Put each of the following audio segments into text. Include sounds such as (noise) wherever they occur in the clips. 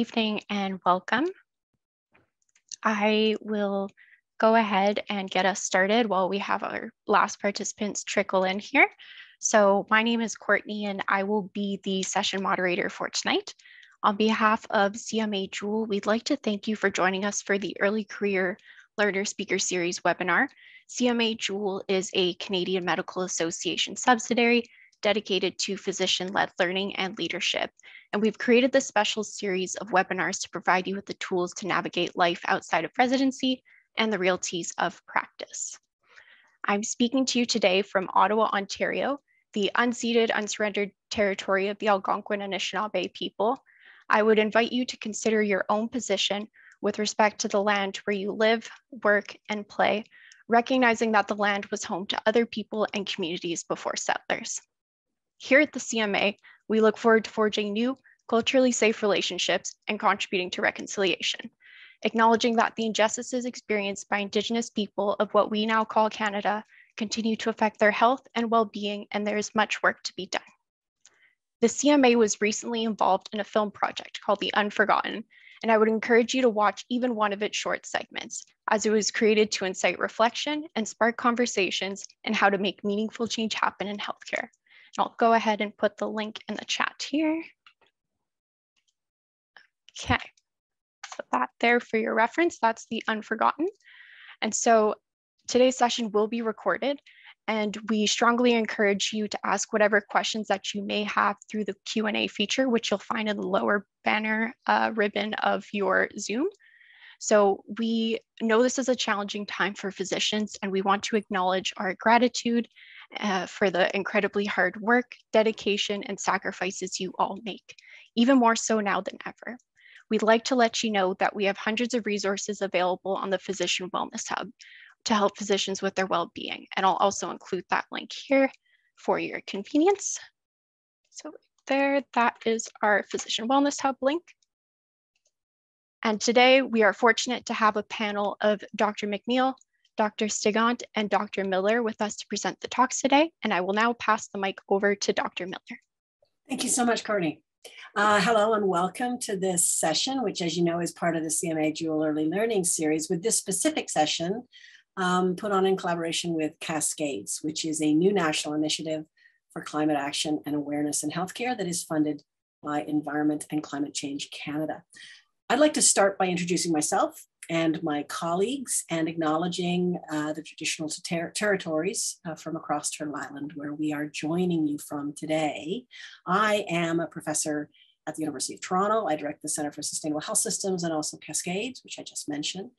evening and welcome. I will go ahead and get us started while we have our last participants trickle in here. So my name is Courtney and I will be the session moderator for tonight. On behalf of CMA Joule, we'd like to thank you for joining us for the Early Career Learner Speaker Series webinar. CMA Joule is a Canadian Medical Association subsidiary dedicated to physician-led learning and leadership. And we've created this special series of webinars to provide you with the tools to navigate life outside of residency and the realities of practice. I'm speaking to you today from Ottawa, Ontario, the unceded, unsurrendered territory of the Algonquin and Anishinaabe people. I would invite you to consider your own position with respect to the land where you live, work, and play, recognizing that the land was home to other people and communities before settlers. Here at the CMA, we look forward to forging new, culturally safe relationships and contributing to reconciliation, acknowledging that the injustices experienced by Indigenous people of what we now call Canada continue to affect their health and well-being, and there is much work to be done. The CMA was recently involved in a film project called The Unforgotten, and I would encourage you to watch even one of its short segments, as it was created to incite reflection and spark conversations and how to make meaningful change happen in healthcare. I'll go ahead and put the link in the chat here. Okay, so that there for your reference, that's the Unforgotten. And so today's session will be recorded and we strongly encourage you to ask whatever questions that you may have through the Q&A feature, which you'll find in the lower banner uh, ribbon of your Zoom. So we know this is a challenging time for physicians and we want to acknowledge our gratitude uh, for the incredibly hard work, dedication, and sacrifices you all make, even more so now than ever. We'd like to let you know that we have hundreds of resources available on the Physician Wellness Hub to help physicians with their well-being. And I'll also include that link here for your convenience. So there, that is our Physician Wellness Hub link. And today we are fortunate to have a panel of Dr. MacNeill, Dr. Stigant and Dr. Miller with us to present the talks today. And I will now pass the mic over to Dr. Miller. Thank you so much, Courtney. Uh, hello and welcome to this session, which as you know is part of the CMA Joule Early Learning Series. With this specific session, um, put on in collaboration with Cascades, which is a new national initiative for climate action and awareness in healthcare that is funded by Environment and Climate Change Canada. I'd like to start by introducing myself and my colleagues and acknowledging uh, the traditional ter territories uh, from across Turtle Island where we are joining you from today. I am a professor at the University of Toronto. I direct the Center for Sustainable Health Systems and also Cascades, which I just mentioned.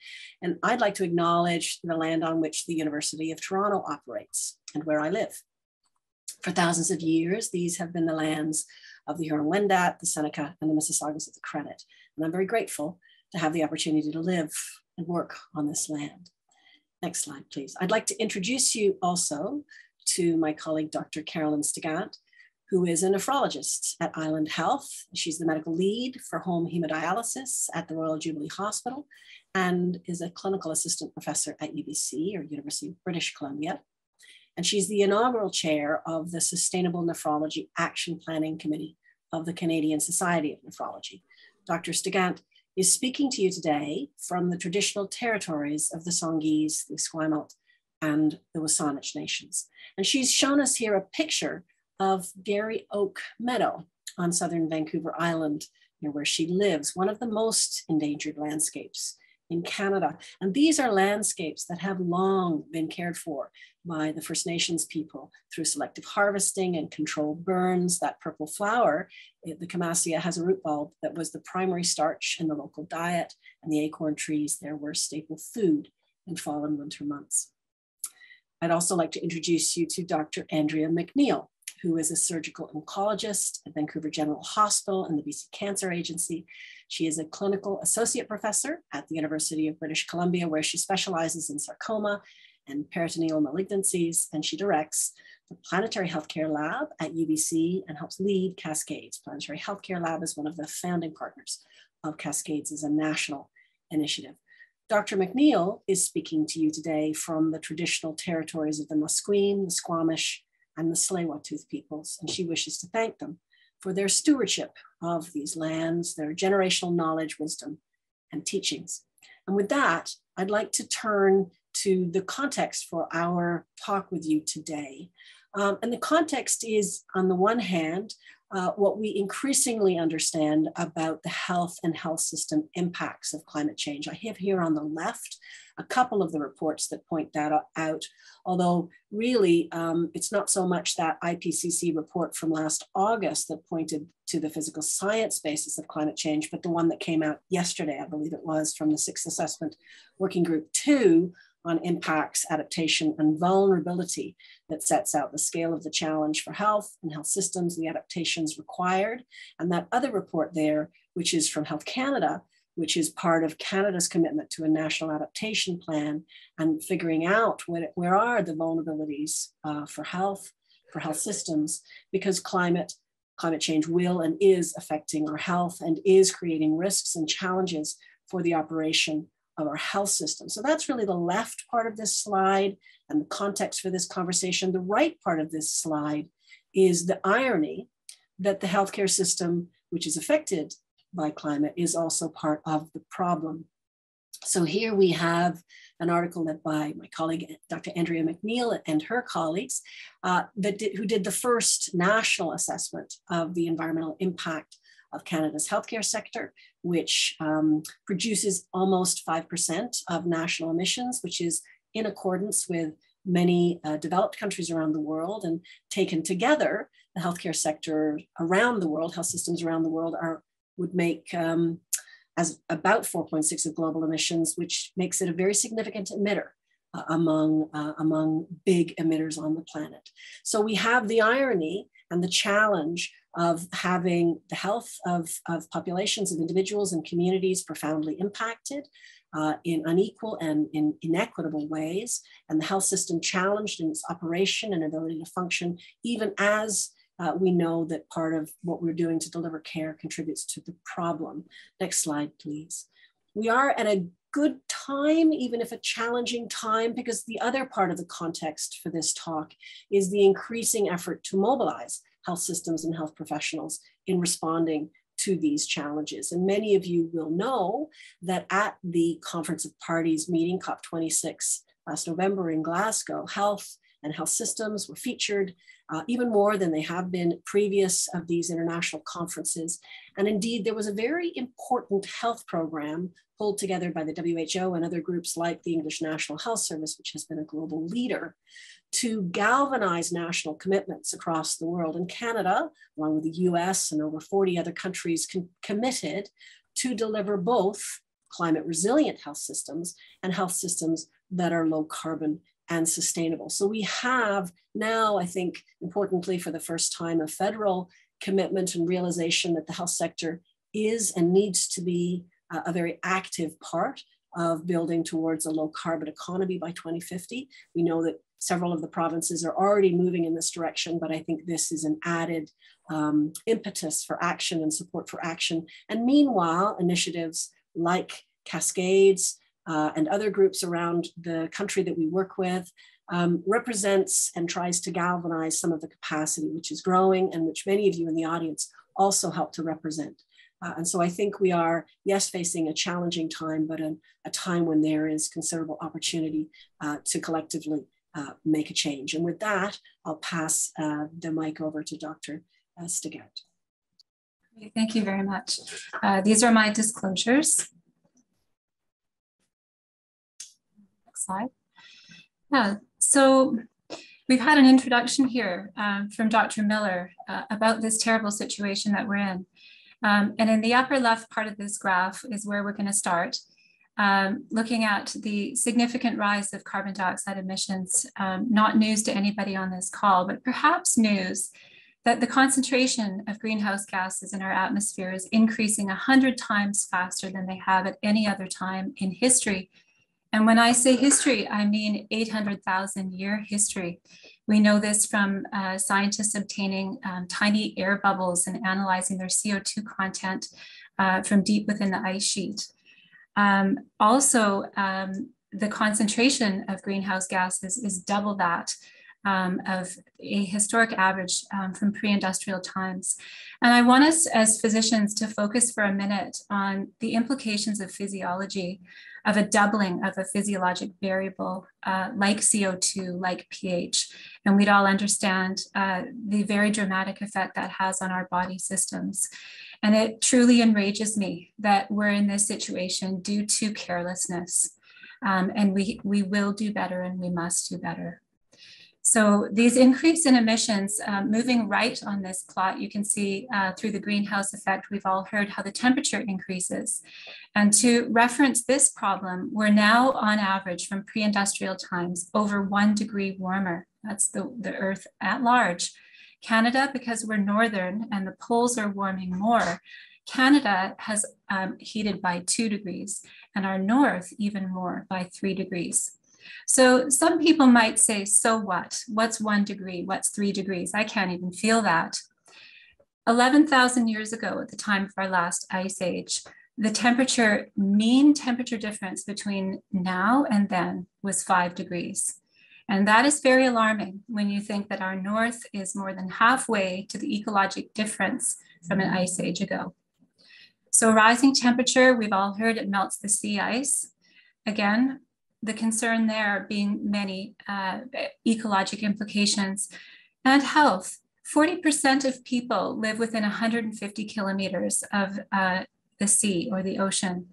And I'd like to acknowledge the land on which the University of Toronto operates and where I live. For thousands of years, these have been the lands of the Huron-Wendat, the Seneca, and the Mississaugas of the Credit. And I'm very grateful to have the opportunity to live and work on this land. Next slide, please. I'd like to introduce you also to my colleague, Dr. Carolyn Stigant, who is a nephrologist at Island Health. She's the medical lead for home hemodialysis at the Royal Jubilee Hospital and is a clinical assistant professor at UBC or University of British Columbia. And she's the inaugural chair of the Sustainable Nephrology Action Planning Committee of the Canadian Society of Nephrology. Dr. Stigant is speaking to you today from the traditional territories of the Songhees, the Esquimalt, and the WSÁNEĆ nations. And she's shown us here a picture of Garry Oak Meadow on southern Vancouver Island, near where she lives, one of the most endangered landscapes in Canada. And these are landscapes that have long been cared for by the First Nations people through selective harvesting and controlled burns. That purple flower, the Camassia, has a root bulb that was the primary starch in the local diet, and the acorn trees there were staple food in fall and winter months. I'd also like to introduce you to Dr. Andrea MacNeill, who is a surgical oncologist at Vancouver General Hospital and the BC Cancer Agency. She is a clinical associate professor at the University of British Columbia, where she specializes in sarcoma and peritoneal malignancies, and she directs the Planetary Healthcare Lab at UBC and helps lead Cascades. Planetary Healthcare Lab is one of the founding partners of Cascades as a national initiative. Dr. MacNeill is speaking to you today from the traditional territories of the Musqueam, the Squamish, and the tsleil peoples, and she wishes to thank them for their stewardship of these lands, their generational knowledge, wisdom, and teachings. And with that, I'd like to turn to the context for our talk with you today. Um, and the context is, on the one hand, uh, what we increasingly understand about the health and health system impacts of climate change. I have here on the left a couple of the reports that point that out, although really um, it's not so much that IPCC report from last August that pointed to the physical science basis of climate change, but the one that came out yesterday, I believe it was, from the Sixth Assessment Working Group 2 on impacts, adaptation, and vulnerability that sets out the scale of the challenge for health and health systems, the adaptations required. And that other report there, which is from Health Canada, which is part of Canada's commitment to a national adaptation plan and figuring out where, are the vulnerabilities uh, for health, for health systems, because climate, climate change will and is affecting our health and is creating risks and challenges for the operation of our health system. So that's really the left part of this slide and the context for this conversation. The right part of this slide is the irony that the healthcare system, which is affected by climate, is also part of the problem. So here we have an article led by my colleague, Dr. Andrea MacNeill and her colleagues, uh, that did, who did the first national assessment of the environmental impact of Canada's healthcare sector, which um, produces almost 5% of national emissions, which is in accordance with many uh, developed countries around the world. And taken together, the healthcare sector around the world, health systems around the world are would make um, as about 4.6 of global emissions, which makes it a very significant emitter uh, among, uh, among big emitters on the planet. So we have the irony and the challenge of having the health of, of populations of individuals and communities profoundly impacted uh, in unequal and in inequitable ways, and the health system challenged in its operation and ability to function, even as uh, we know that part of what we're doing to deliver care contributes to the problem. Next slide, please. We are at a good time, even if a challenging time, because the other part of the context for this talk is the increasing effort to mobilize health systems and health professionals in responding to these challenges. And many of you will know that at the Conference of Parties meeting, COP26, last November in Glasgow, health and health systems were featured uh, even more than they have been previous of these international conferences. And indeed, there was a very important health program pulled together by the WHO and other groups like the English National Health Service, which has been a global leader, to galvanize national commitments across the world. And Canada, along with the US and over 40 other countries, committed to deliver both climate resilient health systems and health systems that are low carbon and sustainable. So we have now, I think, importantly, for the first time, a federal commitment and realization that the health sector is and needs to be a very active part of building towards a low carbon economy by 2050. We know that several of the provinces are already moving in this direction, but I think this is an added um, impetus for action and support for action. And meanwhile, initiatives like Cascades uh, and other groups around the country that we work with um, represents and tries to galvanize some of the capacity which is growing and which many of you in the audience also help to represent. Uh, and so I think we are, yes, facing a challenging time, but a, time when there is considerable opportunity uh, to collectively uh, make a change. And with that, I'll pass uh, the mic over to Dr. Uh, Stigant. Thank you very much. Uh, these are my disclosures. Slide. Yeah, so we've had an introduction here um, from Dr. Miller uh, about this terrible situation that we're in. Um, and in the upper left part of this graph is where we're going to start um, looking at the significant rise of carbon dioxide emissions, um, not news to anybody on this call, but perhaps news that the concentration of greenhouse gases in our atmosphere is increasing 100 times faster than they have at any other time in history. And when I say history, I mean 800,000 year history. We know this from uh, scientists obtaining um, tiny air bubbles and analyzing their CO2 content uh, from deep within the ice sheet. Um, also, um, the concentration of greenhouse gases is double that um, of a historic average um, from pre-industrial times. And I want us as physicians to focus for a minute on the implications of physiology, of a doubling of a physiologic variable uh, like CO2, like pH. And we'd all understand uh, the very dramatic effect that has on our body systems. And it truly enrages me that we're in this situation due to carelessness. Um, and we, we will do better and we must do better. So these increase in emissions, um, moving right on this plot, you can see uh, through the greenhouse effect, we've all heard how the temperature increases. And to reference this problem, we're now on average from pre-industrial times over one degree warmer. That's the, the Earth at large. Canada, because we're northern and the poles are warming more, Canada has um, heated by two degrees and our north even more by three degrees. So some people might say, so what? What's one degree? What's three degrees? I can't even feel that. 11,000 years ago, at the time of our last ice age, the temperature, mean temperature difference between now and then was five degrees. And that is very alarming when you think that our north is more than halfway to the ecologic difference from an ice age ago. So rising temperature, we've all heard it melts the sea ice. Again, the concern there being many uh, ecologic implications and health. 40% of people live within 150 kilometers of uh, the sea or the ocean.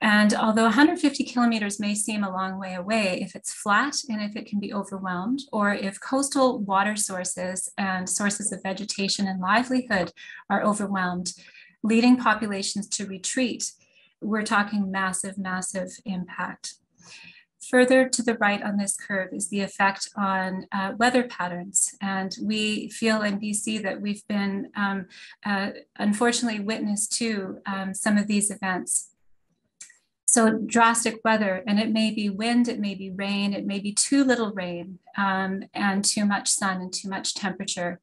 And although 150 kilometers may seem a long way away, if it's flat and if it can be overwhelmed, or if coastal water sources and sources of vegetation and livelihood are overwhelmed, leading populations to retreat, we're talking massive, massive impact. Further to the right on this curve is the effect on uh, weather patterns. And we feel in BC that we've been um, uh, unfortunately witness to um, some of these events. So drastic weather, and it may be wind, it may be rain, it may be too little rain um, and too much sun and too much temperature.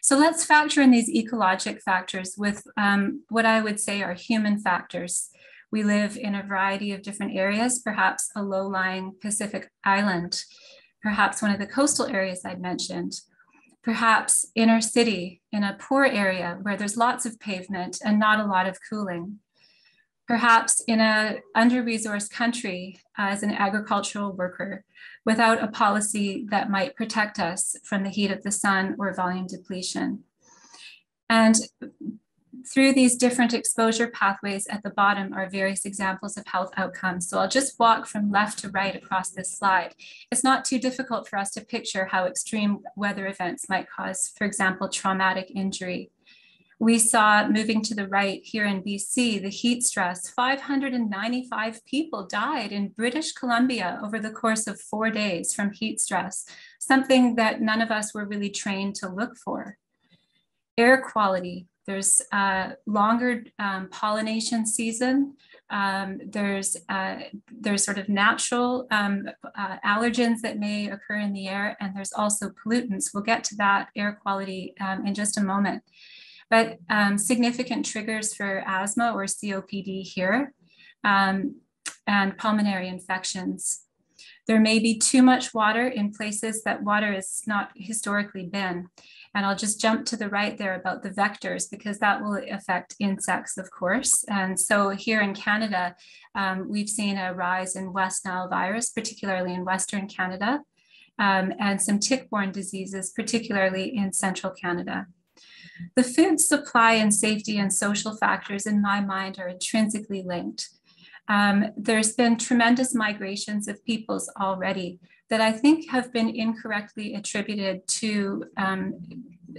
So let's factor in these ecologic factors with um, what I would say are human factors. We live in a variety of different areas, perhaps a low lying Pacific island, perhaps one of the coastal areas I'd mentioned, perhaps inner city in a poor area where there's lots of pavement and not a lot of cooling. Perhaps in a under-resourced country as an agricultural worker without a policy that might protect us from the heat of the sun or volume depletion. And through these different exposure pathways at the bottom are various examples of health outcomes. So I'll just walk from left to right across this slide. It's not too difficult for us to picture how extreme weather events might cause, for example, traumatic injury. We saw moving to the right here in BC, the heat stress, 595 people died in British Columbia over the course of four days from heat stress, something that none of us were really trained to look for. Air quality, there's a longer um, pollination season. Um, there's uh, there's sort of natural um, uh, allergens that may occur in the air, and there's also pollutants. We'll get to that air quality um, in just a moment. But um, significant triggers for asthma or COPD here, um, and pulmonary infections. There may be too much water in places that water has not historically been. And I'll just jump to the right there about the vectors because that will affect insects, of course. And so here in Canada, um, we've seen a rise in West Nile virus, particularly in Western Canada, um, and some tick-borne diseases, particularly in central Canada. The food supply and safety and social factors in my mind are intrinsically linked. Um, there's been tremendous migrations of peoples already that I think have been incorrectly attributed to um,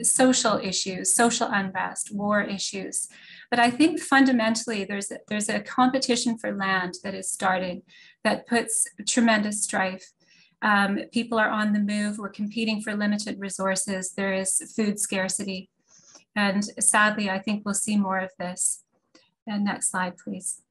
social issues, social unrest, war issues. But I think fundamentally there's a, there's a competition for land that is starting that puts tremendous strife. Um, people are on the move. We're competing for limited resources. There is food scarcity. And sadly, I think we'll see more of this. And next slide, please.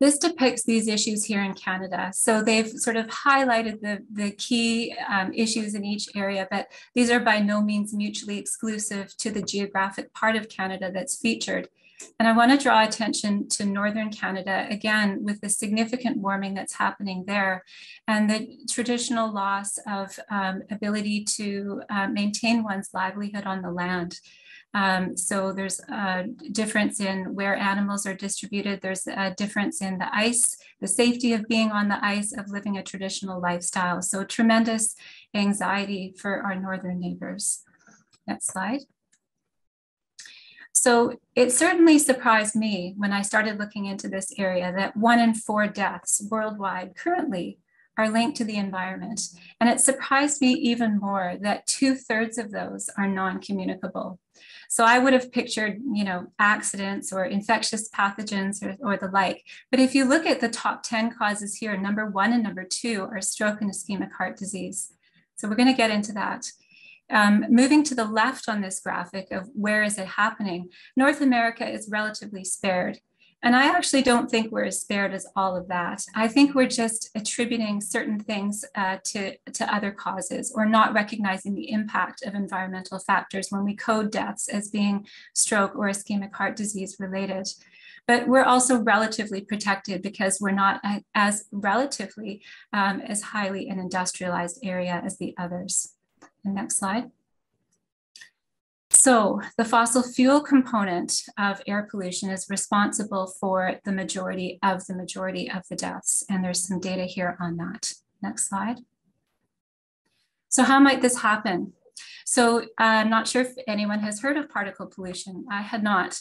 This depicts these issues here in Canada. So they've sort of highlighted the, the key um, issues in each area, but these are by no means mutually exclusive to the geographic part of Canada that's featured. And I want to draw attention to Northern Canada, again, with the significant warming that's happening there and the traditional loss of um, ability to uh, maintain one's livelihood on the land. Um, so there's a difference in where animals are distributed. There's a difference in the ice, the safety of being on the ice, of living a traditional lifestyle. So tremendous anxiety for our northern neighbors. Next slide. So it certainly surprised me when I started looking into this area that one in four deaths worldwide currently are linked to the environment. And it surprised me even more that two thirds of those are non-communicable. So I would have pictured, you know, accidents or infectious pathogens or, or the like. But if you look at the top 10 causes here, number one and number two are stroke and ischemic heart disease. So we're going to get into that. Um, moving to the left on this graphic of where is it happening, North America is relatively spared. And I actually don't think we're as spared as all of that. I think we're just attributing certain things uh, to, to other causes or not recognizing the impact of environmental factors when we code deaths as being stroke or ischemic heart disease related. But we're also relatively protected because we're not as relatively um, as highly an industrialized area as the others. The next slide. So the fossil fuel component of air pollution is responsible for the majority of the majority of the deaths. And there's some data here on that. Next slide. So how might this happen? So uh, I'm not sure if anyone has heard of particle pollution. I had not.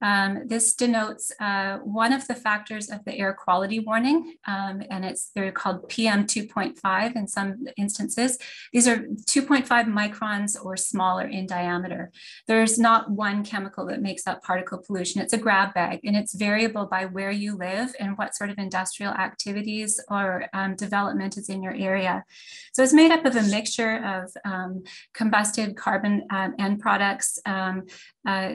Um, this denotes uh, one of the factors of the air quality warning, um, and it's they're called PM 2.5 in some instances. These are 2.5 microns or smaller in diameter. There's not one chemical that makes up particle pollution. It's a grab bag, and it's variable by where you live and what sort of industrial activities or um, development is in your area. So it's made up of a mixture of um, combusted carbon um, end products, um, uh,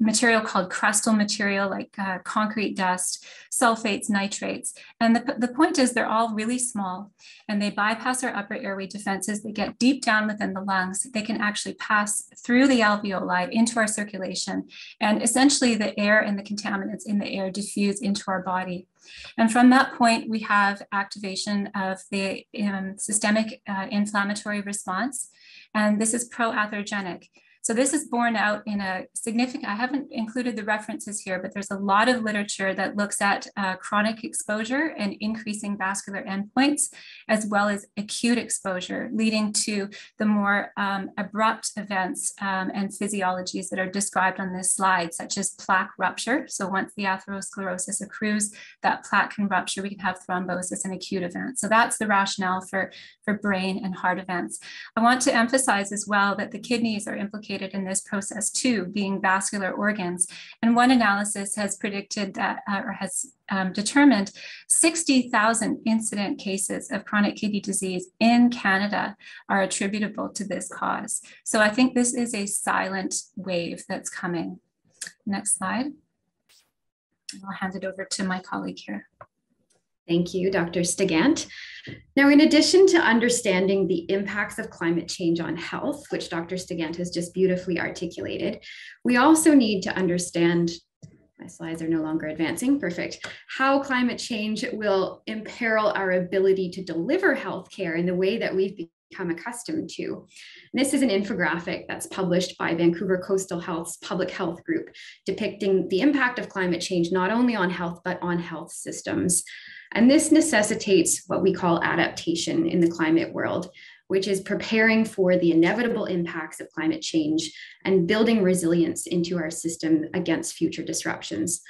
material called crustal material like uh, concrete dust, sulfates, nitrates. And the, the point is they're all really small and they bypass our upper airway defenses. They get deep down within the lungs. They can actually pass through the alveoli into our circulation. And essentially the air and the contaminants in the air diffuse into our body. And from that point, we have activation of the um, systemic uh, inflammatory response. And this is pro-atherogenic. So this is borne out in a significant, I haven't included the references here, but there's a lot of literature that looks at uh, chronic exposure and increasing vascular endpoints, as well as acute exposure, leading to the more um, abrupt events um, and physiologies that are described on this slide, such as plaque rupture. So once the atherosclerosis accrues, that plaque can rupture, we can have thrombosis and acute events. So that's the rationale for, for brain and heart events. I want to emphasize as well that the kidneys are implicated implicated in this process too, being vascular organs. And one analysis has predicted that, uh, or has um, determined 60,000 incident cases of chronic kidney disease in Canada are attributable to this cause. So I think this is a silent wave that's coming. Next slide. I'll hand it over to my colleague here. Thank you, Dr. Stigant. Now, in addition to understanding the impacts of climate change on health, which Dr. Stigant has just beautifully articulated, we also need to understand, my slides are no longer advancing, perfect, how climate change will imperil our ability to deliver healthcare in the way that we've become accustomed to. And this is an infographic that's published by Vancouver Coastal Health's Public Health Group, depicting the impact of climate change not only on health, but on health systems. And this necessitates what we call adaptation in the climate world, which is preparing for the inevitable impacts of climate change and building resilience into our system against future disruptions.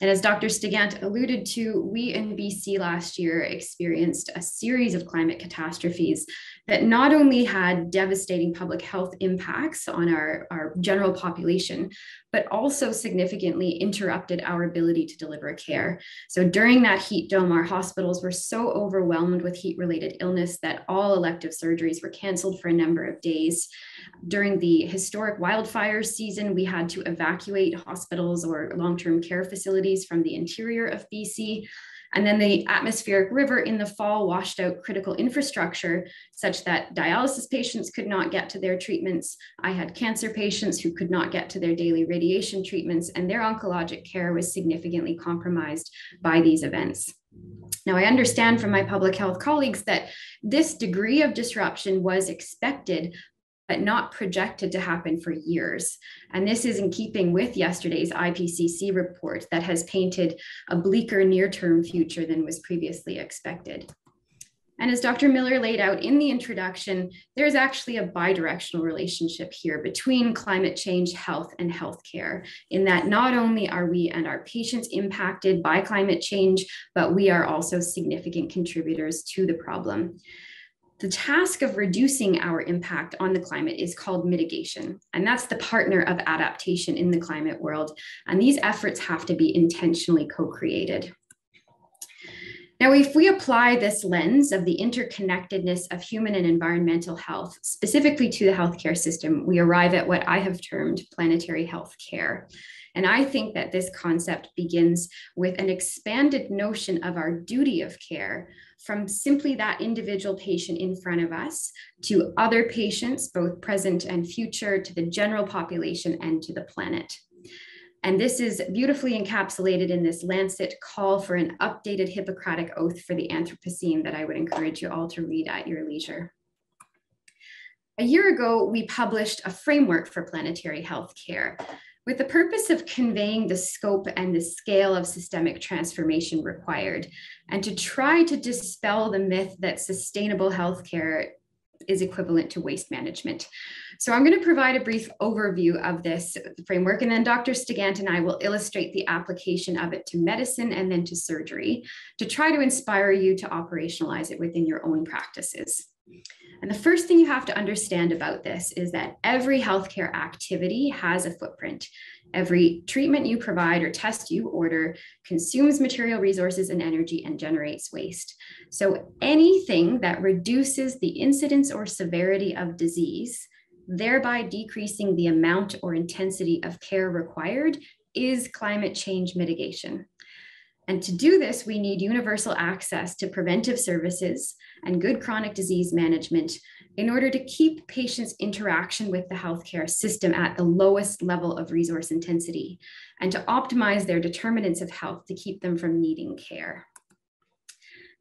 And as Dr. Stigant alluded to, we in BC last year experienced a series of climate catastrophes that not only had devastating public health impacts on our, our general population, but also significantly interrupted our ability to deliver care. So during that heat dome, our hospitals were so overwhelmed with heat related illness that all elective surgeries were canceled for a number of days. During the historic wildfire season, we had to evacuate hospitals or long term care facilities from the interior of BC. And then the atmospheric river in the fall washed out critical infrastructure such that dialysis patients could not get to their treatments. I had cancer patients who could not get to their daily radiation treatments, and their oncologic care was significantly compromised by these events. Now, I understand from my public health colleagues that this degree of disruption was expected, but not projected to happen for years. And this is in keeping with yesterday's IPCC report that has painted a bleaker near term future than was previously expected. And as Dr. Miller laid out in the introduction, there's actually a bidirectional relationship here between climate change, health, and healthcare, in that not only are we and our patients impacted by climate change, but we are also significant contributors to the problem. The task of reducing our impact on the climate is called mitigation, and that's the partner of adaptation in the climate world. And these efforts have to be intentionally co created. Now, if we apply this lens of the interconnectedness of human and environmental health specifically to the healthcare system, we arrive at what I have termed planetary health care. And I think that this concept begins with an expanded notion of our duty of care from simply that individual patient in front of us to other patients, both present and future, to the general population and to the planet. And this is beautifully encapsulated in this Lancet call for an updated Hippocratic oath for the Anthropocene that I would encourage you all to read at your leisure. A year ago, we published a framework for planetary health care with the purpose of conveying the scope and the scale of systemic transformation required, and to try to dispel the myth that sustainable healthcare is equivalent to waste management. So I'm going to provide a brief overview of this framework, and then Dr. Stigant and I will illustrate the application of it to medicine and then to surgery to try to inspire you to operationalize it within your own practices. And the first thing you have to understand about this is that every healthcare activity has a footprint. Every treatment you provide or test you order consumes material resources and energy and generates waste. So anything that reduces the incidence or severity of disease, thereby decreasing the amount or intensity of care required, is climate change mitigation. And to do this, we need universal access to preventive services and good chronic disease management in order to keep patients' interaction with the healthcare system at the lowest level of resource intensity and to optimize their determinants of health to keep them from needing care.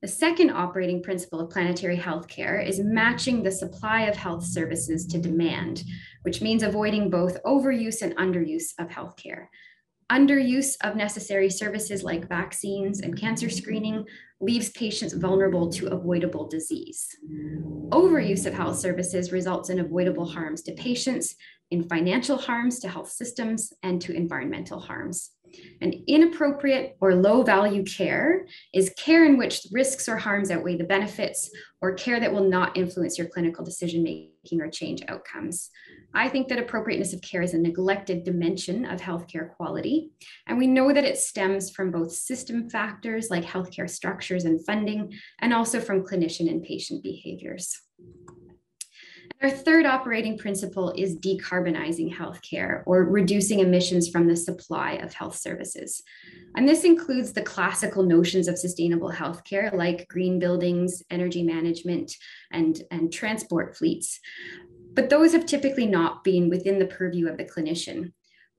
The second operating principle of planetary healthcare is matching the supply of health services to demand, which means avoiding both overuse and underuse of healthcare. Underuse of necessary services like vaccines and cancer screening leaves patients vulnerable to avoidable disease. Overuse of health services results in avoidable harms to patients, in financial harms to health systems, and to environmental harms. And inappropriate or low value care is care in which risks or harms outweigh the benefits, or care that will not influence your clinical decision making or change outcomes. I think that appropriateness of care is a neglected dimension of healthcare quality. And we know that it stems from both system factors like healthcare structures and funding, and also from clinician and patient behaviors. Our third operating principle is decarbonizing healthcare or reducing emissions from the supply of health services. And this includes the classical notions of sustainable healthcare like green buildings, energy management, and, and transport fleets but those have typically not been within the purview of the clinician.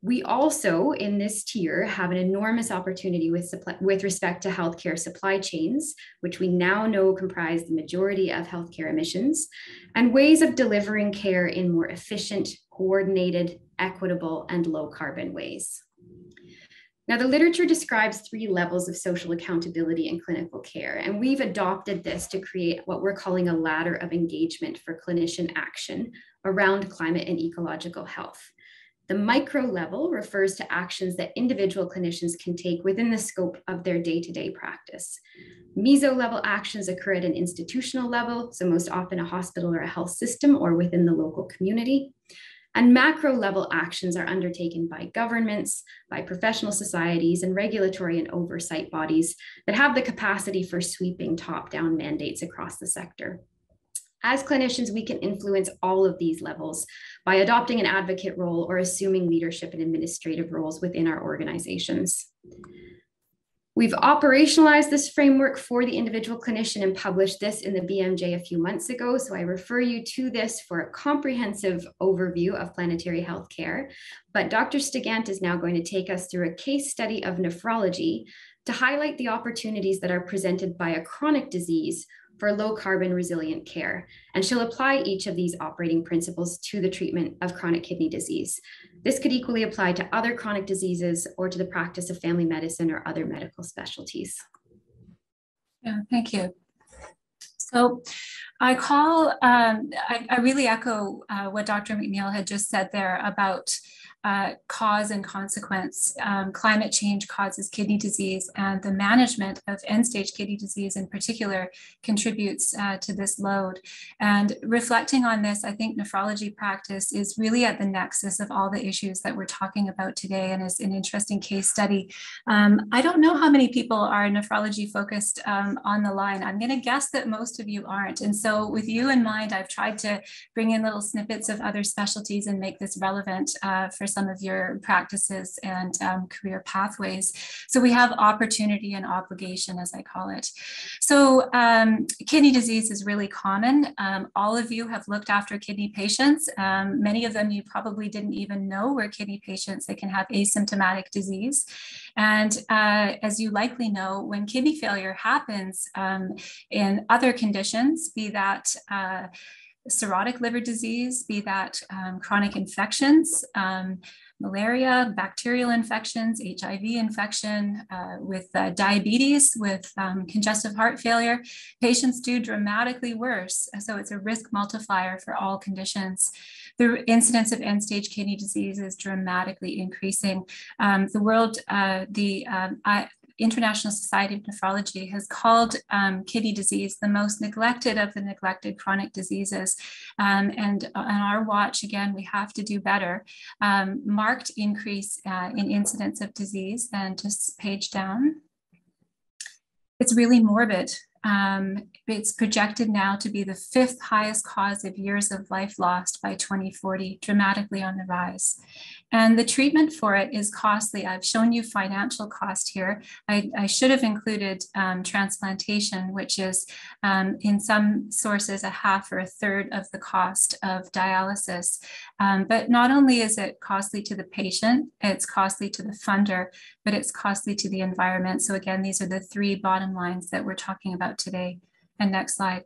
We also, in this tier, have an enormous opportunity with, supply, with respect to healthcare supply chains, which we now know comprise the majority of healthcare emissions, and ways of delivering care in more efficient, coordinated, equitable, and low carbon ways. Now, the literature describes three levels of social accountability in clinical care, and we've adopted this to create what we're calling a ladder of engagement for clinician action around climate and ecological health. The micro level refers to actions that individual clinicians can take within the scope of their day to day practice. Meso level actions occur at an institutional level, so most often a hospital or a health system or within the local community. And macro level actions are undertaken by governments, by professional societies, and regulatory and oversight bodies that have the capacity for sweeping top down mandates across the sector. As clinicians, we can influence all of these levels by adopting an advocate role or assuming leadership and administrative roles within our organizations. We've operationalized this framework for the individual clinician and published this in the BMJ a few months ago. So I refer you to this for a comprehensive overview of planetary health care. But Dr. Stigant is now going to take us through a case study of nephrology to highlight the opportunities that are presented by a chronic disease for low carbon resilient care. And she'll apply each of these operating principles to the treatment of chronic kidney disease. This could equally apply to other chronic diseases or to the practice of family medicine or other medical specialties. Yeah, thank you. So I call, um, I, I, really echo uh, what Dr. MacNeill had just said there about uh, cause and consequence. Um, climate change causes kidney disease, and the management of end stage kidney disease in particular contributes uh, to this load. And reflecting on this, I think nephrology practice is really at the nexus of all the issues that we're talking about today and is an interesting case study. Um, I don't know how many people are nephrology focused um, on the line. I'm going to guess that most of you aren't. And so, with you in mind, I've tried to bring in little snippets of other specialties and make this relevant uh, for some of your practices and um, career pathways. So we have opportunity and obligation, as I call it. So um, kidney disease is really common. Um, all of you have looked after kidney patients. Um, many of them you probably didn't even know were kidney patients. They can have asymptomatic disease. And uh, as you likely know, when kidney failure happens um, in other conditions, be that uh, cirrhotic liver disease, be that um, chronic infections, um, malaria, bacterial infections, HIV infection, uh, with uh, diabetes, with um, congestive heart failure, patients do dramatically worse. So it's a risk multiplier for all conditions. The incidence of end-stage kidney disease is dramatically increasing. Um, the world, uh, the um, International Society of Nephrology has called um, kidney disease the most neglected of the neglected chronic diseases. Um, and on our watch, again, we have to do better. Um, marked increase uh, in incidence of disease, and just page down. It's really morbid. Um, it's projected now to be the fifth highest cause of years of life lost by 2040, dramatically on the rise. And the treatment for it is costly. I've shown you financial cost here. I, I should have included um, transplantation, which is um, in some sources a half or a third of the cost of dialysis. Um, but not only is it costly to the patient, it's costly to the funder, but it's costly to the environment. So again, these are the three bottom lines that we're talking about today. And next slide.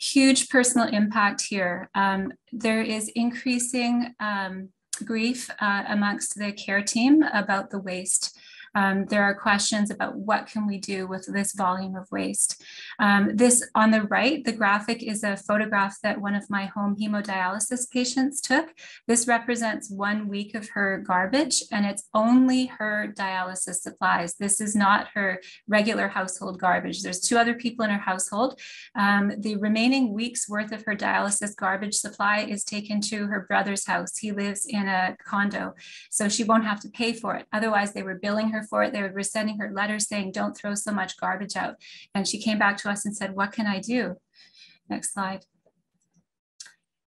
Huge personal impact here. Um, there is increasing um, grief uh, amongst the care team about the waste um, there are questions about what can we do with this volume of waste. Um, this on the right, the graphic is a photograph that one of my home hemodialysis patients took. This represents one week of her garbage and it's only her dialysis supplies. This is not her regular household garbage. There's two other people in her household. Um, the remaining week's worth of her dialysis garbage supply is taken to her brother's house. He lives in a condo, so she won't have to pay for it. Otherwise, they were billing her for it. They were sending her letters saying, don't throw so much garbage out. And she came back to us and said, what can I do? Next slide.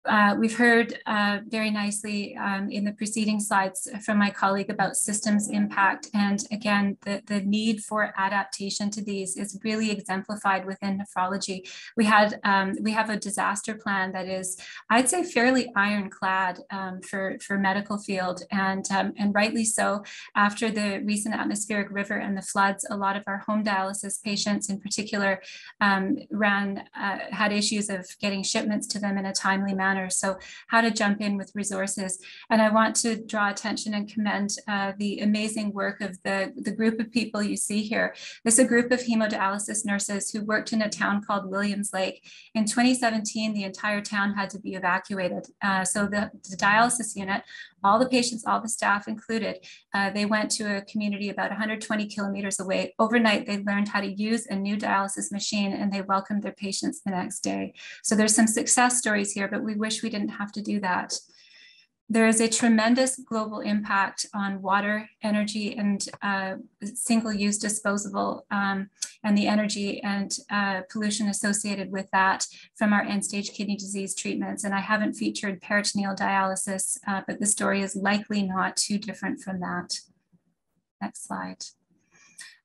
Uh, we've heard uh, very nicely um, in the preceding slides from my colleague about systems impact. And again, the, the need for adaptation to these is really exemplified within nephrology. We had um, we have a disaster plan that is, I'd say, fairly ironclad um, for, for medical field. And, um, and rightly so, after the recent atmospheric river and the floods, a lot of our home dialysis patients in particular um, ran, uh, had issues of getting shipments to them in a timely manner manner. So how to jump in with resources. And I want to draw attention and commend uh, the amazing work of the, the group of people you see here. This is a group of hemodialysis nurses who worked in a town called Williams Lake. In 2017, the entire town had to be evacuated. Uh, so the, the dialysis unit all the patients, all the staff included. Uh, they went to a community about 120 kilometers away. Overnight, they learned how to use a new dialysis machine and they welcomed their patients the next day. So there's some success stories here, but we wish we didn't have to do that. There is a tremendous global impact on water, energy, and uh, single-use disposable, um, and the energy and uh, pollution associated with that from our end-stage kidney disease treatments. And I haven't featured peritoneal dialysis, uh, but the story is likely not too different from that. Next slide.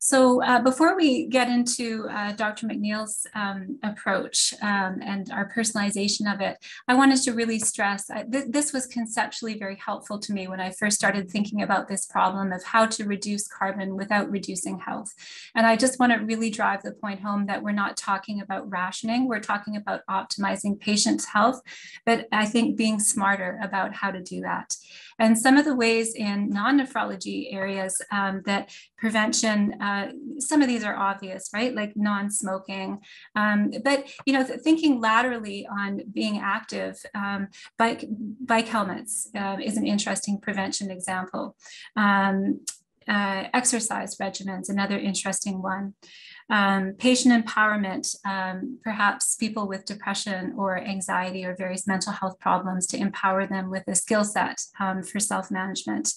So uh, before we get into uh, Dr. MacNeill's um, approach um, and our personalization of it, I wanted to really stress uh, th this was conceptually very helpful to me when I first started thinking about this problem of how to reduce carbon without reducing health. And I just want to really drive the point home that we're not talking about rationing, we're talking about optimizing patients' health, but I think being smarter about how to do that. And some of the ways in non-nephrology areas um, that prevention uh, some of these are obvious, right? Like non-smoking, um, but you know, th thinking laterally on being active, um, bike bike helmets uh, is an interesting prevention example. Um, uh, exercise regimens, another interesting one. Um, patient empowerment, um, perhaps people with depression or anxiety or various mental health problems to empower them with a skill set um, for self-management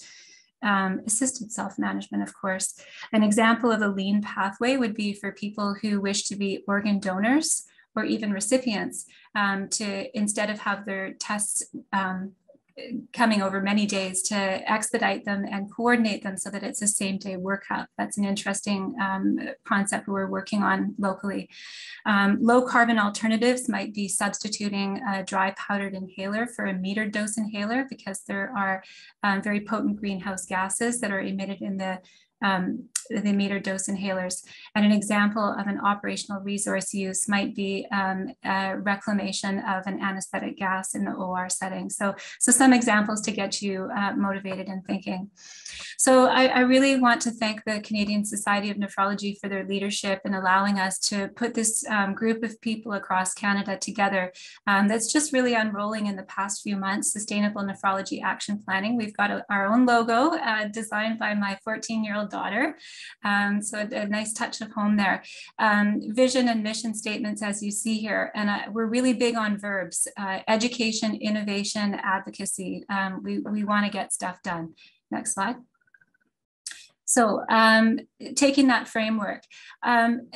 um, assisted self-management, of course. An example of a lean pathway would be for people who wish to be organ donors or even recipients um, to instead of have their tests um, coming over many days to expedite them and coordinate them so that it's a same day workup. That's an interesting um, concept we're working on locally. Um, low carbon alternatives might be substituting a dry powdered inhaler for a metered dose inhaler because there are um, very potent greenhouse gases that are emitted in the um, the meter dose inhalers. And an example of an operational resource use might be um, reclamation of an anesthetic gas in the OR setting. So, so some examples to get you uh, motivated and thinking. So I, I, really want to thank the Canadian Society of Nephrology for their leadership in allowing us to put this um, group of people across Canada together. Um, that's just really unrolling in the past few months, Sustainable Nephrology Action Planning. We've got a, our own logo uh, designed by my 14-year-old daughter. Um, so a, nice touch of home there. Um, vision and mission statements, as you see here, and uh, we're really big on verbs, uh, education, innovation, advocacy. Um, we, we wanna get stuff done. Next slide. So um, taking that framework, um,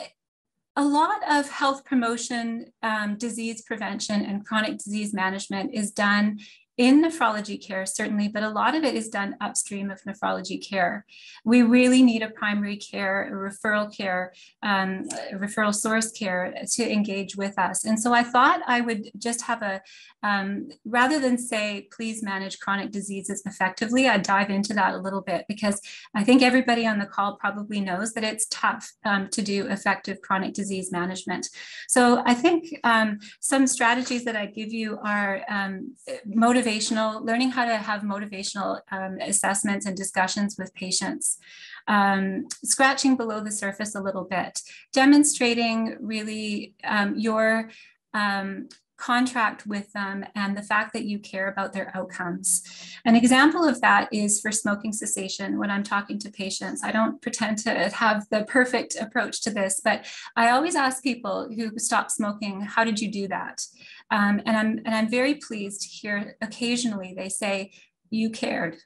a lot of health promotion, um, disease prevention, and chronic disease management is done in nephrology care, certainly, but a lot of it is done upstream of nephrology care. We really need a primary care, a referral care, um, a referral source care to engage with us. And so I thought I would just have a, um, rather than say, please manage chronic diseases effectively, I'd dive into that a little bit because I think everybody on the call probably knows that it's tough um, to do effective chronic disease management. So I think um, some strategies that I give you are um, motivated motivational, learning how to have motivational um, assessments and discussions with patients. Um, scratching below the surface a little bit, demonstrating really um, your um, contract with them and the fact that you care about their outcomes. An example of that is for smoking cessation when I'm talking to patients. I don't pretend to have the perfect approach to this, but I always ask people who stop smoking, how did you do that? Um, and, I'm, and I'm very pleased to hear occasionally they say, you cared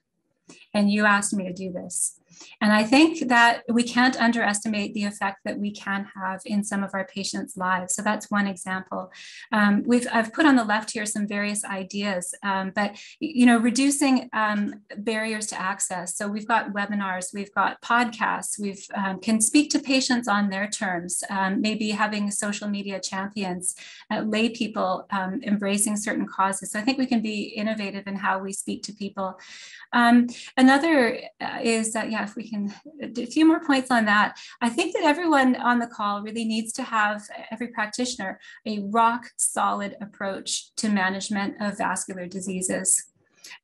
and you asked me to do this. And I think that we can't underestimate the effect that we can have in some of our patients' lives. So that's one example. Um, we've I've put on the left here some various ideas, um, but you know, reducing um, barriers to access. So we've got webinars, we've got podcasts, we've um, can speak to patients on their terms. Um, maybe having social media champions, uh, lay people embracing certain causes. So I think we can be innovative in how we speak to people. Another uh, is that yeah if we can do a few more points on that. I think that everyone on the call really needs to have, every practitioner, a rock solid approach to management of vascular diseases.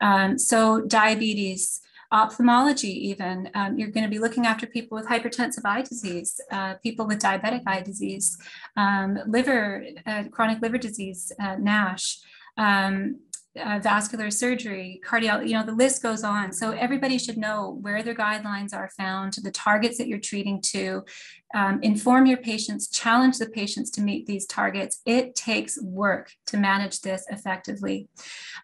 Um, so diabetes, ophthalmology even, um, you're gonna be looking after people with hypertensive eye disease, uh, people with diabetic eye disease, um, liver, uh, chronic liver disease, uh, NASH, um, uh, vascular surgery, cardiology, you know, the list goes on. So everybody should know where their guidelines are found, the targets that you're treating to, um, inform your patients, challenge the patients to meet these targets. It takes work to manage this effectively.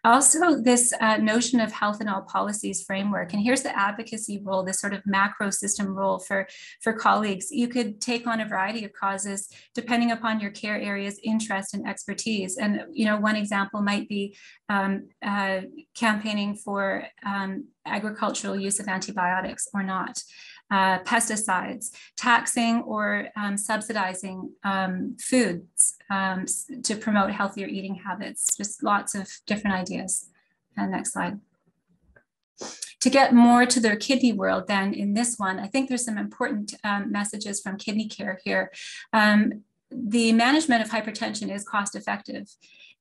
Also, this uh, notion of health in all policies framework, and here's the advocacy role, this sort of macro system role for, for colleagues. You could take on a variety of causes depending upon your care area's interest and expertise. And, you know, one example might be um, uh, campaigning for um, agricultural use of antibiotics or not. Uh, pesticides, taxing or um, subsidizing um, foods um, to promote healthier eating habits, just lots of different ideas. And next slide. To get more to their kidney world than in this one, I think there's some important um, messages from kidney care here. Um, the management of hypertension is cost effective.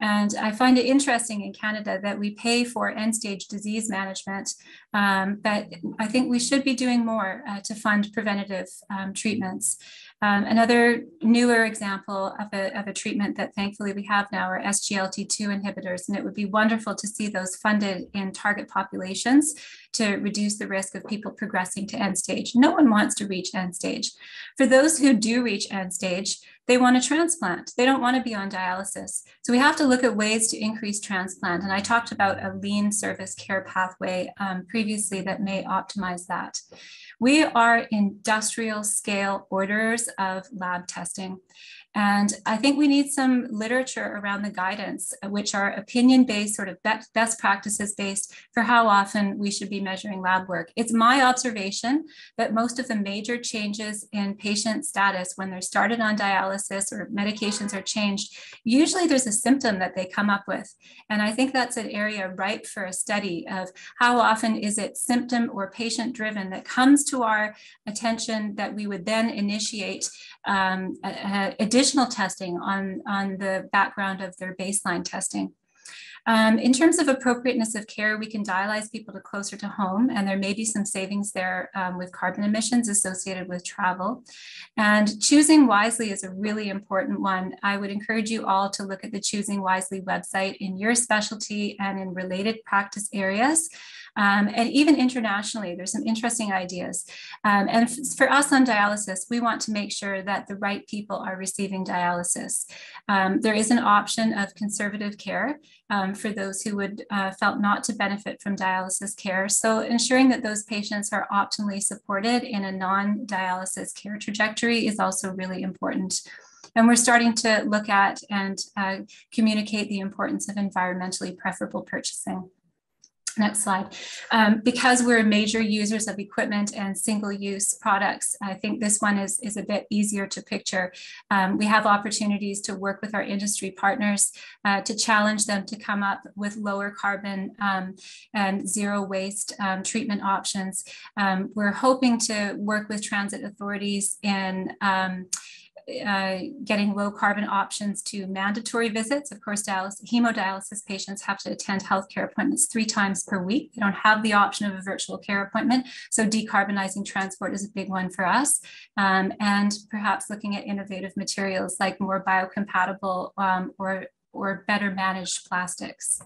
And I find it interesting in Canada that we pay for end stage disease management, um, but I think we should be doing more uh, to fund preventative um, treatments. Um, another newer example of a, of a treatment that thankfully we have now are SGLT2 inhibitors, and it would be wonderful to see those funded in target populations to reduce the risk of people progressing to end stage. No one wants to reach end stage. For those who do reach end stage, they want a transplant. They don't want to be on dialysis. So we have to look at ways to increase transplant. And I talked about a lean service care pathway um, previously that may optimize that. We are industrial scale orders of lab testing. And I think we need some literature around the guidance, which are opinion based, sort of best practices based for how often we should be measuring lab work. It's my observation that most of the major changes in patient status when they're started on dialysis or medications are changed, usually there's a symptom that they come up with. And I think that's an area ripe for a study of how often is it symptom or patient driven that comes to our attention that we would then initiate um, additional testing on, on the background of their baseline testing. Um, in terms of appropriateness of care, we can dialyze people to closer to home, and there may be some savings there um, with carbon emissions associated with travel. And choosing wisely is a really important one. I would encourage you all to look at the Choosing Wisely website in your specialty and in related practice areas. Um, and even internationally, there's some interesting ideas. Um, and for us on dialysis, we want to make sure that the right people are receiving dialysis. Um, there is an option of conservative care um, for those who would uh, felt not to benefit from dialysis care. So ensuring that those patients are optimally supported in a non-dialysis care trajectory is also really important. And we're starting to look at and uh, communicate the importance of environmentally preferable purchasing. Next slide. Um, because we're major users of equipment and single-use products, I think this one is, is a bit easier to picture. Um, we have opportunities to work with our industry partners uh, to challenge them to come up with lower carbon um, and zero waste um, treatment options. Um, we're hoping to work with transit authorities in um, uh, getting low carbon options to mandatory visits. Of course, dialysis, hemodialysis patients have to attend healthcare appointments three times per week. They don't have the option of a virtual care appointment. So decarbonizing transport is a big one for us. Um, and perhaps looking at innovative materials like more biocompatible um, or, or better managed plastics.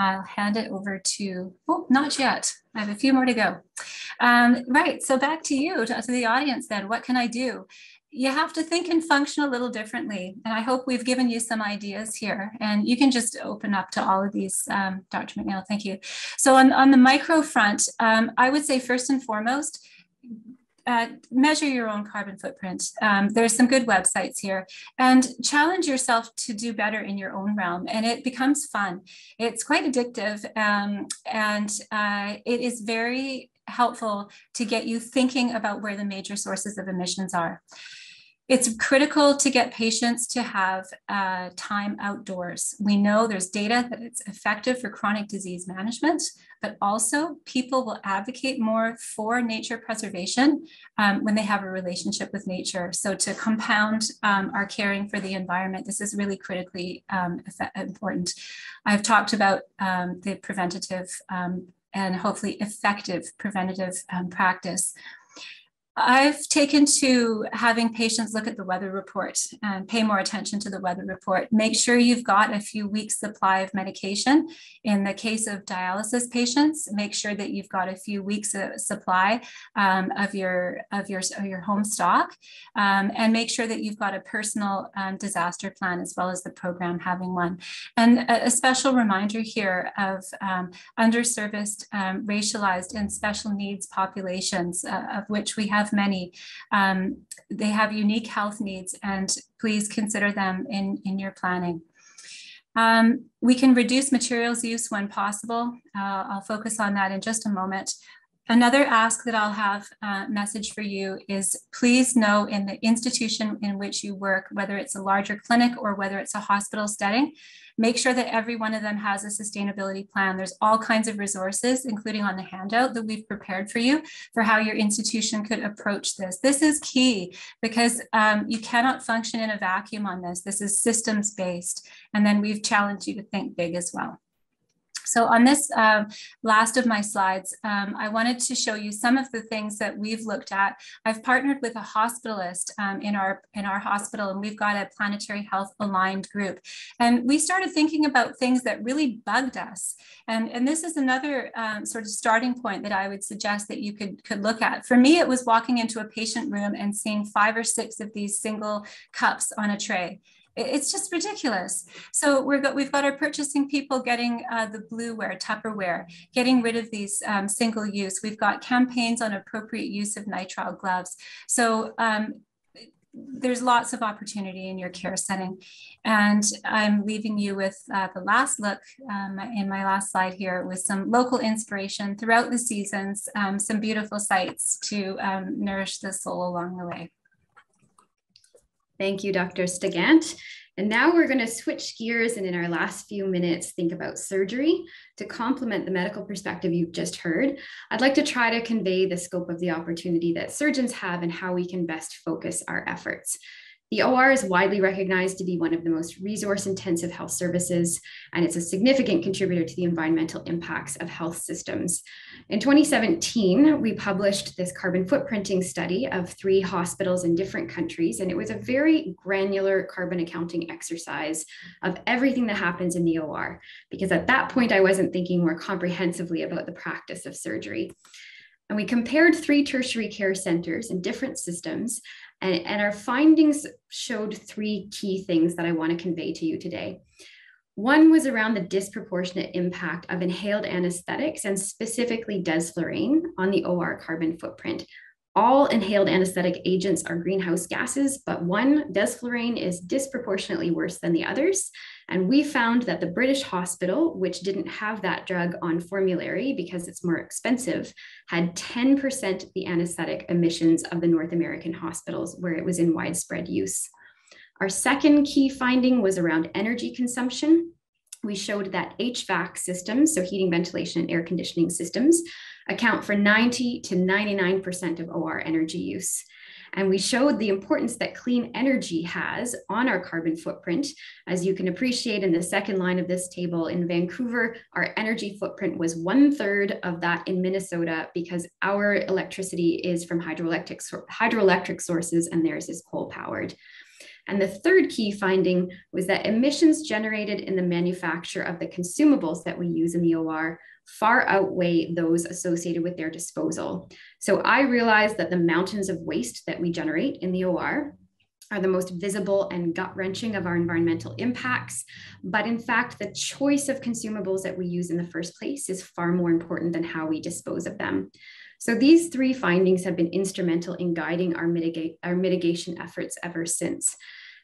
I'll hand it over to, oh, not yet. I have a few more to go. Um, right, so back to you, to, to the audience then. What can I do? You have to think and function a little differently. And I hope we've given you some ideas here. And you can just open up to all of these, um, Dr. MacNeill, thank you. So on, on the micro front, um, I would say first and foremost, uh, measure your own carbon footprint. Um, there's some good websites here and challenge yourself to do better in your own realm. And it becomes fun. It's quite addictive um, and uh, it is very helpful to get you thinking about where the major sources of emissions are. It's critical to get patients to have uh, time outdoors. We know there's data that it's effective for chronic disease management, but also people will advocate more for nature preservation um, when they have a relationship with nature. So to compound um, our caring for the environment, this is really critically um, important. I've talked about um, the preventative um, and hopefully effective preventative um, practice I've taken to having patients look at the weather report and pay more attention to the weather report. Make sure you've got a few weeks supply of medication. In the case of dialysis patients, make sure that you've got a few weeks of supply um, of your of your of your home stock, um, and make sure that you've got a personal um, disaster plan as well as the program having one. And a, a special reminder here of um, underserviced, um, racialized, and special needs populations, uh, of which we have many. Um, they have unique health needs, and please consider them in, in your planning. Um, we can reduce materials use when possible. Uh, I'll focus on that in just a moment. Another ask that I'll have uh, message for you is please know in the institution in which you work, whether it's a larger clinic or whether it's a hospital setting, make sure that every one of them has a sustainability plan. There's all kinds of resources, including on the handout that we've prepared for you for how your institution could approach this. This is key because um, you cannot function in a vacuum on this. This is systems based. And then we've challenged you to think big as well. So on this um, last of my slides, um, I wanted to show you some of the things that we've looked at. I've partnered with a hospitalist um, in, our, in our hospital, and we've got a planetary health aligned group. And we started thinking about things that really bugged us. And, and this is another um, sort of starting point that I would suggest that you could, could look at. For me, it was walking into a patient room and seeing five or six of these single cups on a tray. It's just ridiculous. So we're got, we've got our purchasing people getting uh, the blueware, Tupperware, getting rid of these um, single use. We've got campaigns on appropriate use of nitrile gloves. So um, there's lots of opportunity in your care setting. And I'm leaving you with uh, the last look um, in my last slide here with some local inspiration throughout the seasons, um, some beautiful sites to um, nourish the soul along the way. Thank you, Dr. Stigant. And now we're going to switch gears and in our last few minutes think about surgery to complement the medical perspective you've just heard. I'd like to try to convey the scope of the opportunity that surgeons have and how we can best focus our efforts. The OR is widely recognized to be one of the most resource intensive health services, and it's a significant contributor to the environmental impacts of health systems. In 2017, we published this carbon footprinting study of three hospitals in different countries, and it was a very granular carbon accounting exercise of everything that happens in the OR, because at that point, I wasn't thinking more comprehensively about the practice of surgery. And we compared three tertiary care centers in different systems and, and our findings showed three key things that I want to convey to you today. One was around the disproportionate impact of inhaled anesthetics and specifically desflurane on the OR carbon footprint. All inhaled anesthetic agents are greenhouse gases, but one, desflurane, is disproportionately worse than the others. And we found that the British hospital, which didn't have that drug on formulary because it's more expensive, had 10% the anesthetic emissions of the North American hospitals where it was in widespread use. Our second key finding was around energy consumption. We showed that HVAC systems, so heating, ventilation, and air conditioning systems, account for 90 to 99% of OR energy use. And we showed the importance that clean energy has on our carbon footprint. As you can appreciate in the second line of this table in Vancouver, our energy footprint was one third of that in Minnesota because our electricity is from hydroelectric, hydroelectric sources and theirs is coal powered. And the third key finding was that emissions generated in the manufacture of the consumables that we use in the OR far outweigh those associated with their disposal. So I realize that the mountains of waste that we generate in the OR are the most visible and gut wrenching of our environmental impacts. But in fact, the choice of consumables that we use in the first place is far more important than how we dispose of them. So these three findings have been instrumental in guiding our, mitigate, our mitigation efforts ever since.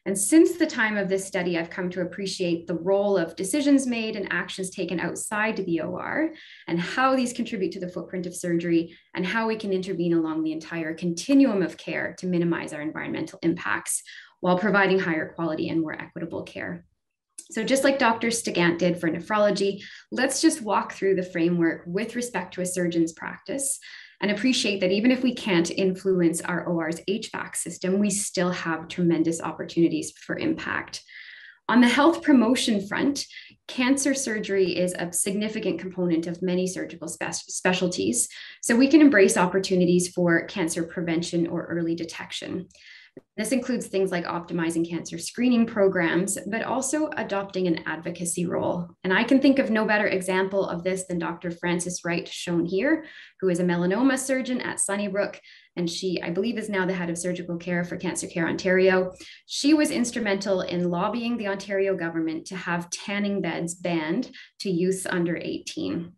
And since the time of this study, I've come to appreciate the role of decisions made and actions taken outside the OR and how these contribute to the footprint of surgery and how we can intervene along the entire continuum of care to minimize our environmental impacts while providing higher quality and more equitable care. So just like Dr. Stigant did for nephrology, let's just walk through the framework with respect to a surgeon's practice and appreciate that even if we can't influence our OR's HVAC system, we still have tremendous opportunities for impact. On the health promotion front, cancer surgery is a significant component of many surgical spe specialties, so we can embrace opportunities for cancer prevention or early detection. This includes things like optimizing cancer screening programs, but also adopting an advocacy role. And I can think of no better example of this than Dr. Frances Wright, shown here, who is a melanoma surgeon at Sunnybrook. And she, I believe, is now the head of surgical care for Cancer Care Ontario. She was instrumental in lobbying the Ontario government to have tanning beds banned to youths under 18.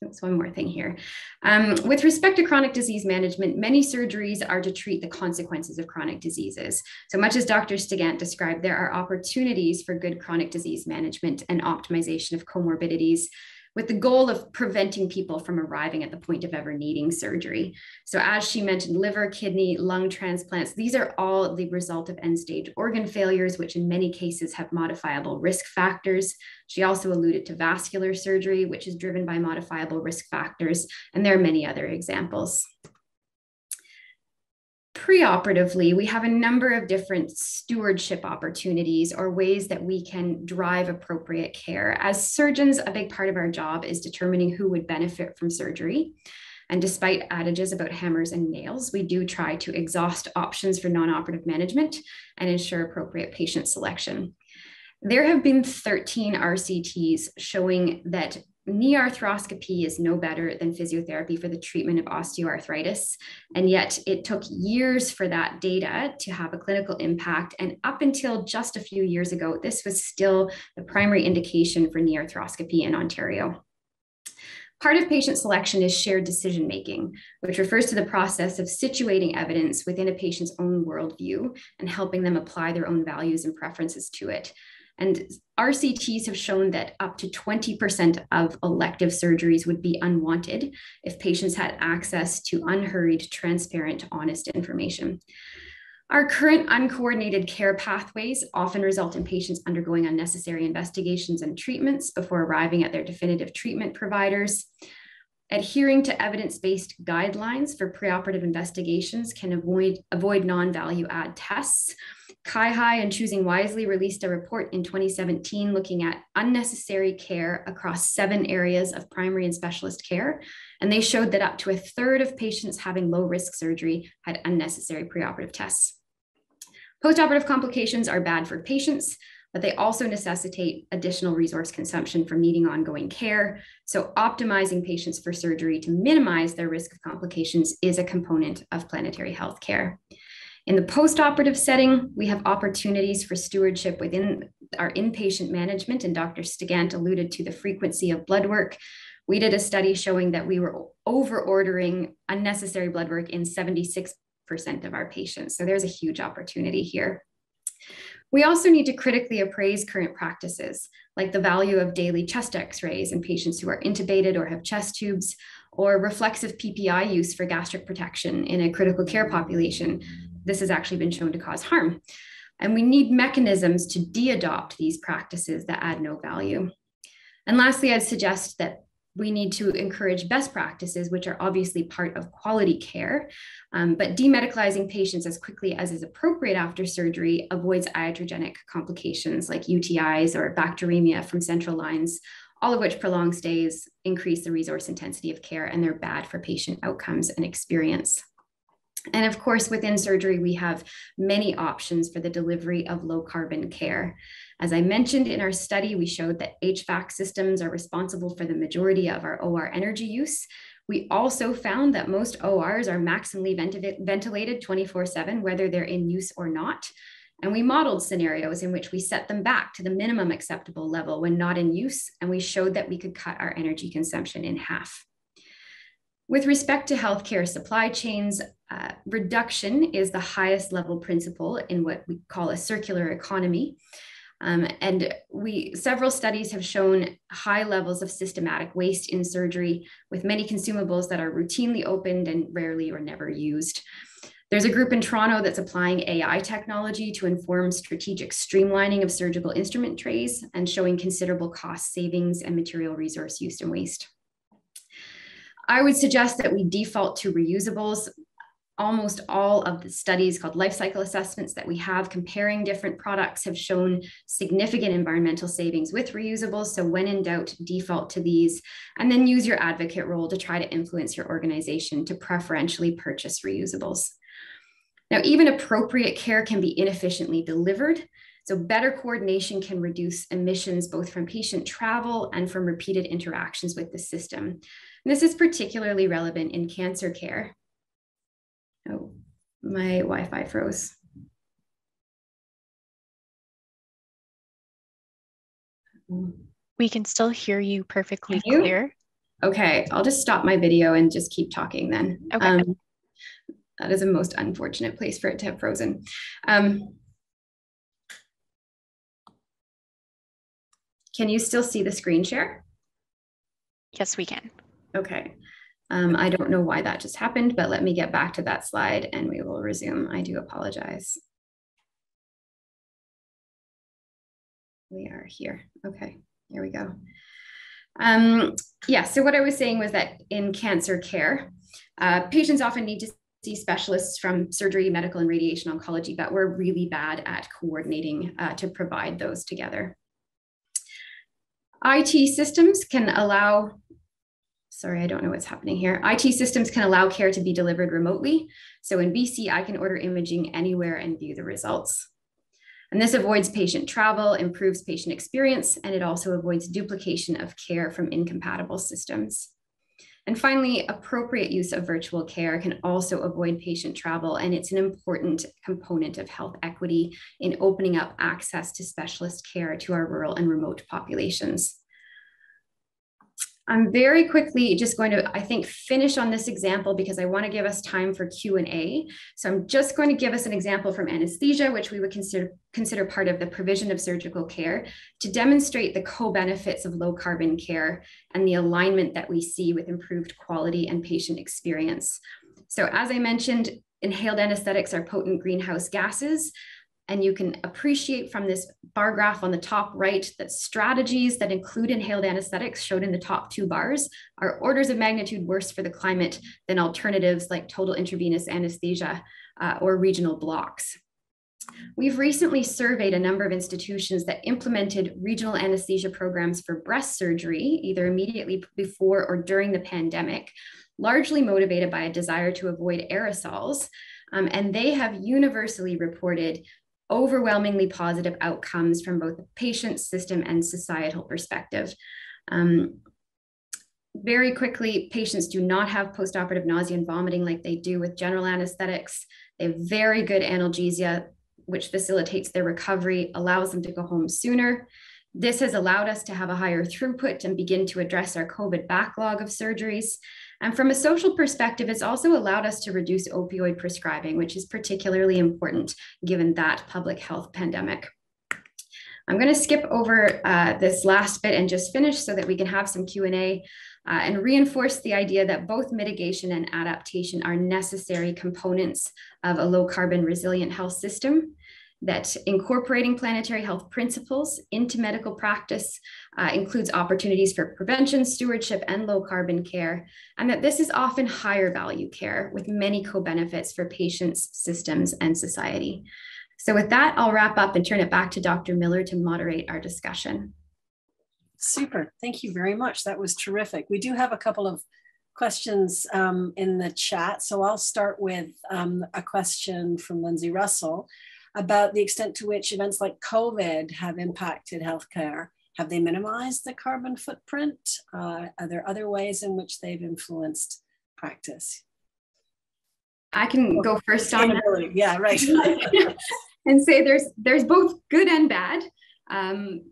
That's one more thing here. Um, with respect to chronic disease management, many surgeries are to treat the consequences of chronic diseases. So much as Dr. Stigant described, there are opportunities for good chronic disease management and optimization of comorbidities with the goal of preventing people from arriving at the point of ever needing surgery. So, as she mentioned, liver, kidney, lung transplants, these are all the result of end stage organ failures, which in many cases have modifiable risk factors. She also alluded to vascular surgery, which is driven by modifiable risk factors, and there are many other examples preoperatively, we have a number of different stewardship opportunities or ways that we can drive appropriate care. As surgeons, a big part of our job is determining who would benefit from surgery. And despite adages about hammers and nails, we do try to exhaust options for non operative management and ensure appropriate patient selection. There have been 13 RCTs showing that knee arthroscopy is no better than physiotherapy for the treatment of osteoarthritis. And yet it took years for that data to have a clinical impact. And up until just a few years ago, this was still the primary indication for knee arthroscopy in Ontario. Part of patient selection is shared decision making, which refers to the process of situating evidence within a patient's own worldview and helping them apply their own values and preferences to it. And RCTs have shown that up to 20% of elective surgeries would be unwanted if patients had access to unhurried, transparent, honest information. Our current uncoordinated care pathways often result in patients undergoing unnecessary investigations and treatments before arriving at their definitive treatment providers. Adhering to evidence-based guidelines for preoperative investigations can avoid, avoid non-value add tests CIHI and Choosing Wisely released a report in 2017 looking at unnecessary care across seven areas of primary and specialist care. And they showed that up to a third of patients having low risk surgery had unnecessary preoperative tests. Postoperative complications are bad for patients, but they also necessitate additional resource consumption from needing ongoing care. So, optimizing patients for surgery to minimize their risk of complications is a component of planetary health care. In the postoperative setting, we have opportunities for stewardship within our inpatient management, and Dr. Stigant alluded to the frequency of blood work. We did a study showing that we were over ordering unnecessary blood work in 76% of our patients. So there's a huge opportunity here. We also need to critically appraise current practices, like the value of daily chest x rays in patients who are intubated or have chest tubes, or reflexive PPI use for gastric protection in a critical care population this has actually been shown to cause harm. And we need mechanisms to de adopt these practices that add no value. And lastly, I'd suggest that we need to encourage best practices, which are obviously part of quality care. Um, but demedicalizing patients as quickly as is appropriate after surgery avoids iatrogenic complications like UTIs or bacteremia from central lines, all of which prolong stays, increase the resource intensity of care, and they're bad for patient outcomes and experience. And of course, within surgery, we have many options for the delivery of low carbon care. As I mentioned in our study, we showed that HVAC systems are responsible for the majority of our OR energy use. We also found that most ORs are maximally ventilated 24 7, whether they're in use or not. And we modeled scenarios in which we set them back to the minimum acceptable level when not in use, and we showed that we could cut our energy consumption in half. With respect to healthcare supply chains, uh, reduction is the highest level principle in what we call a circular economy. Um, and we several studies have shown high levels of systematic waste in surgery with many consumables that are routinely opened and rarely or never used. There's a group in Toronto that's applying AI technology to inform strategic streamlining of surgical instrument trays and showing considerable cost savings and material resource use and waste. I would suggest that we default to reusables. almost all of the studies called life cycle assessments that we have comparing different products have shown significant environmental savings with reusables. So when in doubt, default to these, and then use your advocate role to try to influence your organization to preferentially purchase reusables. Now, even appropriate care can be inefficiently delivered. So better coordination can reduce emissions both from patient travel and from repeated interactions with the system. And this is particularly relevant in cancer care Oh, my Wi-Fi froze. We can still hear you perfectly you? clear. Okay, I'll just stop my video and just keep talking then. Okay. Um, that is a most unfortunate place for it to have frozen. Um, can you still see the screen share? Yes, we can. Okay. Um, I don't know why that just happened, but let me get back to that slide and we will resume. I do apologize. We are here. Okay, here we go. Um, yeah, so what I was saying was that in cancer care, uh, patients often need to see specialists from surgery, medical, and radiation oncology, but we're really bad at coordinating uh, to provide those together. IT systems can allow sorry, I don't know what's happening here. IT systems can allow care to be delivered remotely. So in BC, I can order imaging anywhere and view the results. And this avoids patient travel, improves patient experience, and it also avoids duplication of care from incompatible systems. And finally, appropriate use of virtual care can also avoid patient travel, and it's an important component of health equity in opening up access to specialist care to our rural and remote populations. I'm very quickly just going to, I think, finish on this example because I want to give us time for Q&A. So I'm just going to give us an example from anesthesia, which we would consider, consider part of the provision of surgical care to demonstrate the co-benefits of low carbon care and the alignment that we see with improved quality and patient experience. So as I mentioned, inhaled anesthetics are potent greenhouse gases. And you can appreciate from this bar graph on the top right that strategies that include inhaled anesthetics showed in the top two bars are orders of magnitude worse for the climate than alternatives like total intravenous anesthesia uh, or regional blocks. We've recently surveyed a number of institutions that implemented regional anesthesia programs for breast surgery, either immediately before or during the pandemic, largely motivated by a desire to avoid aerosols. Um, and they have universally reported overwhelmingly positive outcomes from both the patient, system, and societal perspective. Um, very quickly, patients do not have postoperative nausea and vomiting like they do with general anesthetics. They have very good analgesia, which facilitates their recovery, allows them to go home sooner. This has allowed us to have a higher throughput and begin to address our COVID backlog of surgeries. And from a social perspective, it's also allowed us to reduce opioid prescribing, which is particularly important given that public health pandemic. I'm going to skip over uh, this last bit and just finish so that we can have some Q&A uh, and reinforce the idea that both mitigation and adaptation are necessary components of a low carbon resilient health system that incorporating planetary health principles into medical practice uh, includes opportunities for prevention, stewardship, and low carbon care, and that this is often higher value care with many co benefits for patients, systems, and society. So, with that, I'll wrap up and turn it back to Dr. Miller to moderate our discussion. Super. Thank you very much. That was terrific. We do have a couple of questions um, in the chat. So I'll start with um, a question from Lindsay Russell about the extent to which events like COVID have impacted healthcare. Have they minimized the carbon footprint? Uh, are there other ways in which they've influenced practice? I can go first on that. Yeah, right. (laughs) and say there's there's both good and bad. Um,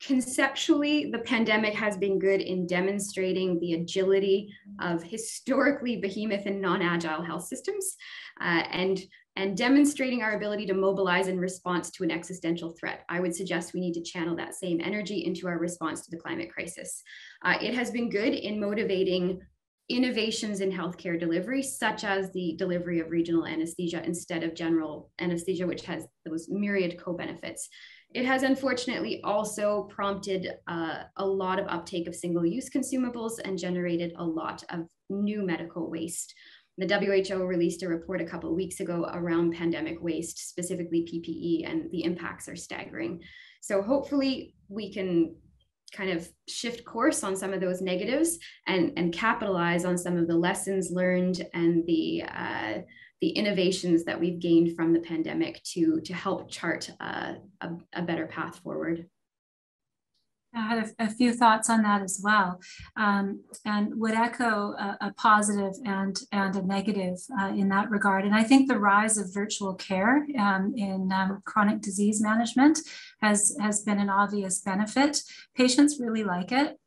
conceptually, the pandemic has been good in demonstrating the agility of historically behemoth and non-agile health systems, uh, and and demonstrating our ability to mobilize in response to an existential threat. I would suggest we need to channel that same energy into our response to the climate crisis. Uh, it has been good in motivating innovations in healthcare delivery, such as the delivery of regional anesthesia instead of general anesthesia, which has those myriad co-benefits. It has unfortunately also prompted uh, a lot of uptake of single-use consumables and generated a lot of new medical waste. The WHO released a report a couple weeks ago around pandemic waste, specifically PPE, and the impacts are staggering. So hopefully we can kind of shift course on some of those negatives and, and capitalize on some of the lessons learned and the uh, the innovations that we've gained from the pandemic to to help chart uh, a, a better path forward. I had a, a, few thoughts on that as well, um, and would echo a, a positive and and a negative uh, in that regard. And I think the rise of virtual care um, in um, chronic disease management has has been an obvious benefit. Patients really like it.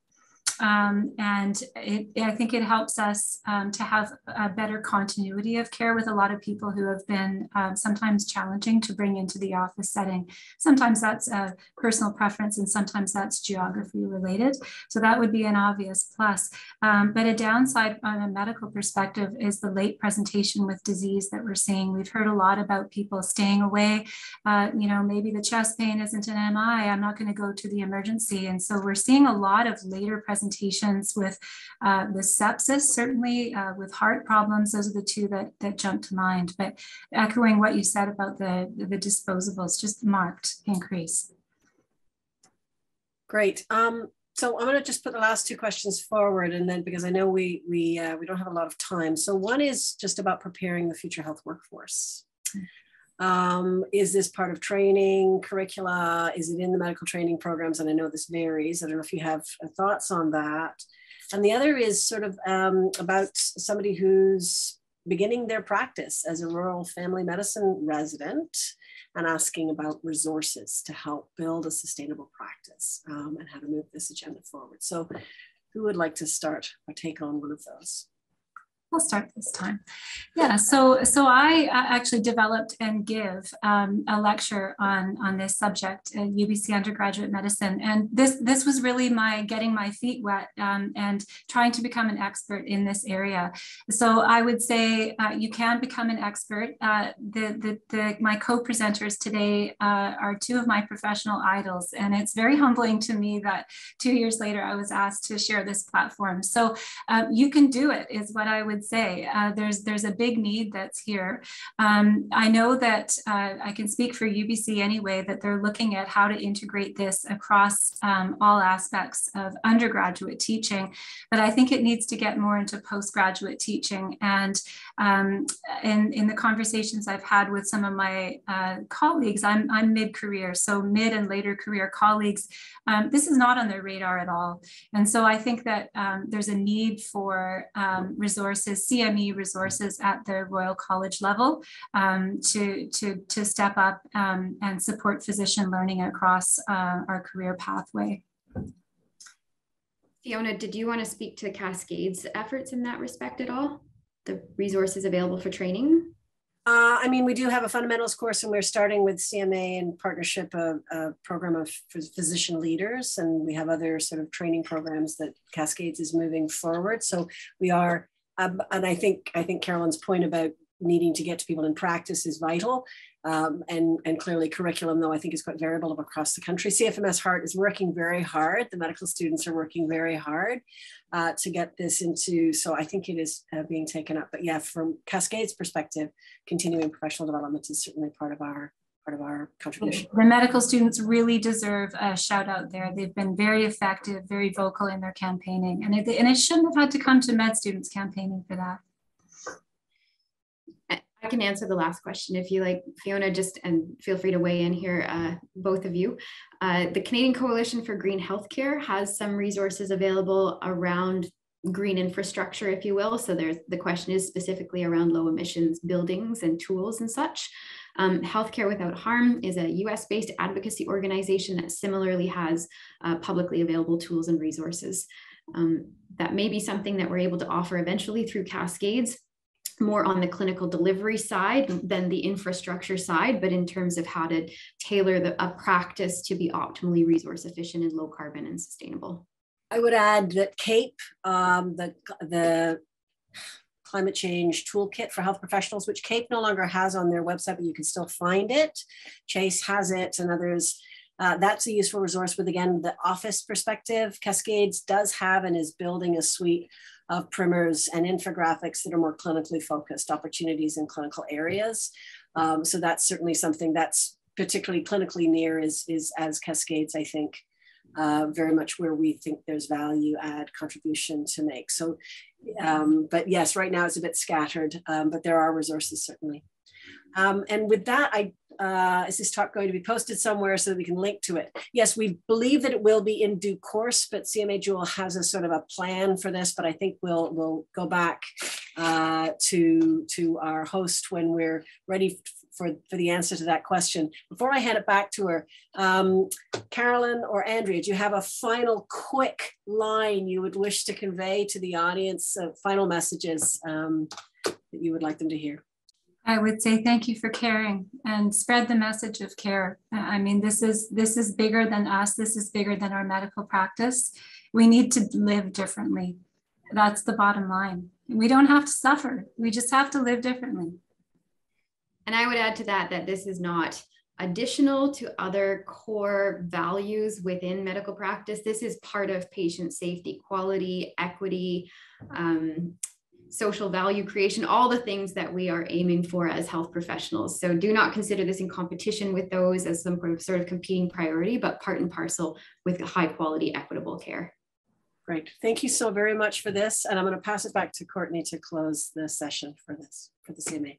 Um, and it, I think it helps us um, to have a better continuity of care with a lot of people who have been um, sometimes challenging to bring into the office setting. Sometimes that's a personal preference and sometimes that's geography related. So that would be an obvious plus. Um, but a downside on a medical perspective is the late presentation with disease that we're seeing. We've heard a lot about people staying away. Uh, you know, maybe the chest pain isn't an MI. I'm not going to go to the emergency. And so we're seeing a lot of later presentation presentations with, uh, sepsis, certainly uh, with heart problems. Those are the two that, that jump to mind. But echoing what you said about the, the disposables, just marked increase. Great. Um, so I'm going to just put the last two questions forward, and then because I know we we uh, we don't have a lot of time. So one is just about preparing the future health workforce. Um, is this part of training curricula? Is it in the medical training programs? And I know this varies. I don't know if you have uh, thoughts on that. And the other is sort of um, about somebody who's beginning their practice as a rural family medicine resident and asking about resources to help build a sustainable practice um, and how to move this agenda forward. So, who would like to start or take on one of those? I'll start this time. Yeah, so so I uh, actually developed and give um, a lecture on on this subject at UBC undergraduate medicine, and this this was really my getting my feet wet um, and trying to become an expert in this area. So I would say uh, you can become an expert. Uh, the, the the my co-presenters today uh, are two of my professional idols, and it's very humbling to me that two years later I was asked to share this platform. So um, you can do it is what I would would say. Uh, there's there's a big need that's here. Um, I know that uh, I can speak for UBC anyway that they're looking at how to integrate this across um, all aspects of undergraduate teaching, but I think it needs to get more into postgraduate teaching. And um, in in the conversations I've had with some of my uh, colleagues, I'm I'm mid career, so mid and later career colleagues. Um, this is not on their radar at all, and so I think that um, there's a need for um, resources CME resources at the Royal College level um, to, to, to step up um, and support physician learning across uh, our career pathway. Fiona, did you want to speak to Cascades efforts in that respect at all? The resources available for training? Uh, I mean, we do have a fundamentals course, and we're starting with CMA in partnership a, a, program of physician leaders, and we have other sort of training programs that Cascades is moving forward. So we are um, and I think I think Carolyn's point about needing to get to people in practice is vital. Um, and, and clearly curriculum, though, I think is quite variable across the country. CFMS Heart is working very hard. The medical students are working very hard uh, to get this into, so I think it is uh, being taken up. But yeah, from Cascade's perspective, continuing professional development is certainly part of our part of our contribution. The medical students really deserve a shout out there. They've been very effective, very vocal in their campaigning, and it, and it shouldn't have had to come to med students campaigning for that. Can answer the last question if you like, Fiona, just and feel free to weigh in here, uh, both of you. Uh, the Canadian Coalition for Green Healthcare has some resources available around green infrastructure, if you will. So there's the question is specifically around low emissions buildings and tools and such. Um, Healthcare Without Harm is a US based advocacy organization that similarly has uh, publicly available tools and resources. Um, that may be something that we're able to offer eventually through Cascades, more on the clinical delivery side than the infrastructure side, but in terms of how to tailor the, a practice to be optimally resource efficient and low carbon and sustainable. I would add that CAPE, um, the, the climate change toolkit for health professionals, which CAPE no longer has on their website, but you can still find it. Chase has it and others. Uh, that's a useful resource with, again, the office perspective. Cascades does have and is building a suite of primers and infographics that are more clinically focused, opportunities in clinical areas. Um, so that's certainly something that's particularly clinically near is, is as Cascades, I think, uh, very much where we think there's value add contribution to make. So, um, but yes, right now it's a bit scattered, um, but there are resources certainly. Um, and with that, I uh, is this talk going to be posted somewhere so that we can link to it? Yes, we believe that it will be in due course, but CMA Joule has a sort of a plan for this, but I think we'll we'll go back uh, to to our host when we're ready for, for the answer to that question. Before I hand it back to her, um, Carolyn or Andrea, do you have a final quick line you would wish to convey to the audience, uh, final messages um, that you would like them to hear? I would say thank you for caring and spread the message of care. I mean, this is this is bigger than us. This is bigger than our medical practice. We need to live differently. That's the bottom line. We don't have to suffer. We just have to live differently. And I would add to that that this is not additional to other core values within medical practice. This is part of patient safety, quality, equity, um, social value creation, all the things that we are aiming for as health professionals. So do not consider this in competition with those as some sort of competing priority, but part and parcel with high quality, equitable care. Great. Thank you so very much for this. And I'm going to pass it back to Courtney to close the session for this, for the CMA.